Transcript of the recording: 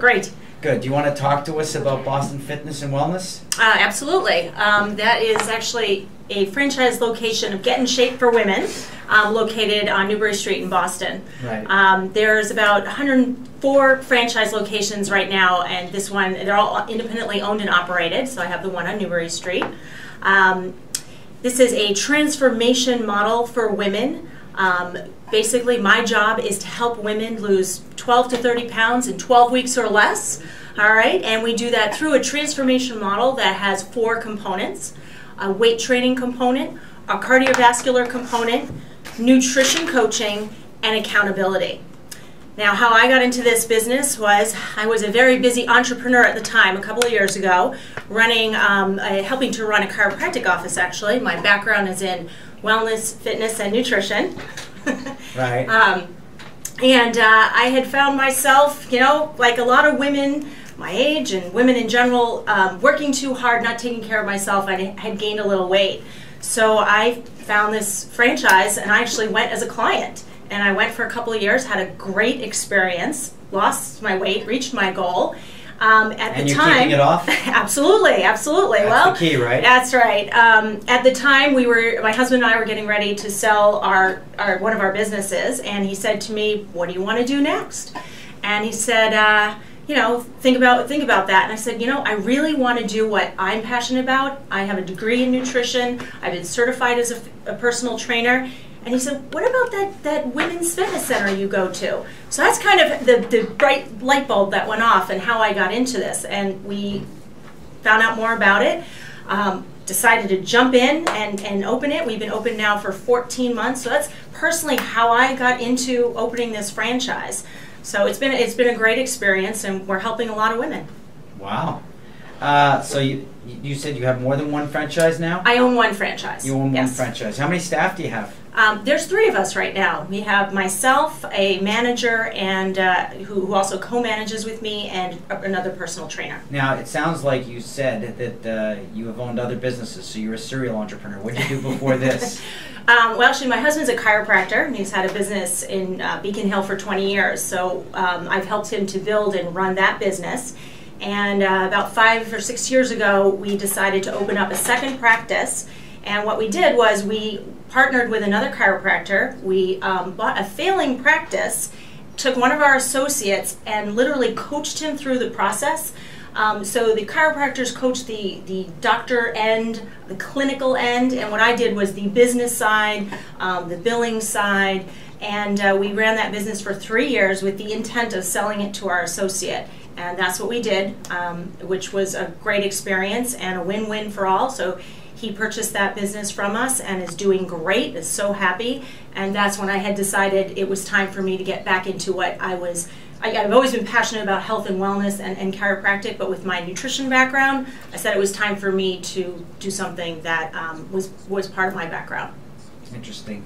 Great. Good. Do you want to talk to us about Boston Fitness and Wellness? Uh, absolutely. Um, that is actually a franchise location of Get in Shape for Women, um, located on Newbury Street in Boston. Right. Um, there's about 104 franchise locations right now, and this one, they're all independently owned and operated, so I have the one on Newbury Street. Um, this is a transformation model for women. Um, basically, my job is to help women lose 12 to 30 pounds in 12 weeks or less. All right, and we do that through a transformation model that has four components a weight training component, a cardiovascular component, nutrition coaching, and accountability. Now, how I got into this business was I was a very busy entrepreneur at the time, a couple of years ago, running, um, uh, helping to run a chiropractic office actually. My background is in wellness, fitness, and nutrition. right. Um, and uh, I had found myself, you know, like a lot of women my age and women in general, um, working too hard, not taking care of myself. I had gained a little weight. So I found this franchise and I actually went as a client. And I went for a couple of years, had a great experience, lost my weight, reached my goal. Um, at and the you're time, keeping it off. absolutely, absolutely. That's well, the key, right? That's right. Um, at the time, we were my husband and I were getting ready to sell our, our one of our businesses, and he said to me, "What do you want to do next?" And he said. Uh, you know, think about think about that. And I said, you know, I really want to do what I'm passionate about. I have a degree in nutrition. I've been certified as a, a personal trainer. And he said, what about that, that women's fitness center you go to? So that's kind of the, the bright light bulb that went off and how I got into this. And we found out more about it. Um, decided to jump in and, and open it. We've been open now for 14 months. So that's personally how I got into opening this franchise. So it's been it's been a great experience, and we're helping a lot of women. Wow. Uh, so you you said you have more than one franchise now? I own one franchise. You own yes. one franchise. How many staff do you have? Um, there's three of us right now. We have myself, a manager, and uh, who, who, also co-manages with me, and another personal trainer. Now it sounds like you said that uh, you have owned other businesses, so you're a serial entrepreneur. What did you do before this? Um, well, actually, my husband's a chiropractor, and he's had a business in uh, Beacon Hill for 20 years. So um, I've helped him to build and run that business. And uh, about five or six years ago, we decided to open up a second practice. And what we did was we partnered with another chiropractor. We um, bought a failing practice, took one of our associates, and literally coached him through the process. Um, so the chiropractors coached the, the doctor end, the clinical end, and what I did was the business side, um, the billing side, and uh, we ran that business for three years with the intent of selling it to our associate. And that's what we did, um, which was a great experience and a win-win for all. So he purchased that business from us and is doing great, is so happy. And that's when I had decided it was time for me to get back into what I was I, have always been passionate about health and wellness and, and, chiropractic, but with my nutrition background, I said it was time for me to do something that um, was was part of my background. Interesting.